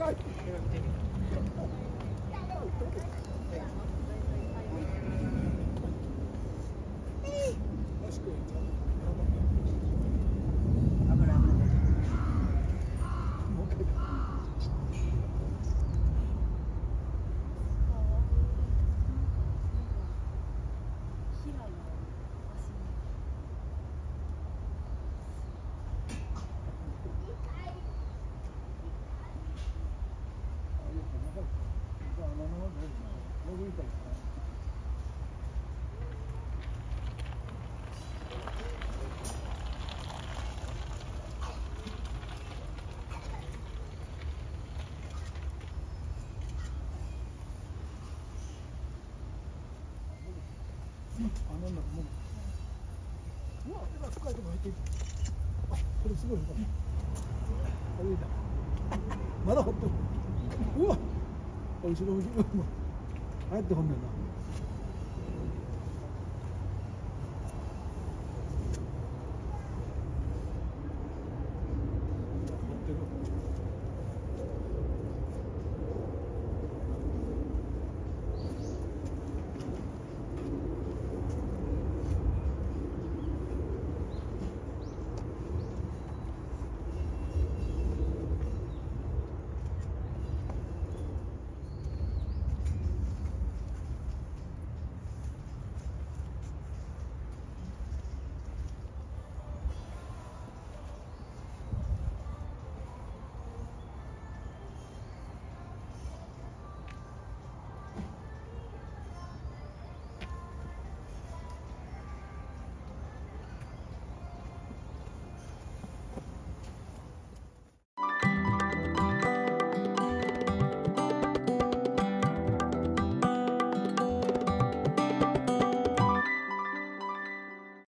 Let's go, Tom. あなんだもううわ今深いとこ入っていく。あこれすごい。深いあ上だまだ掘ってるうわ。後ろ後ろ入ってほんねんな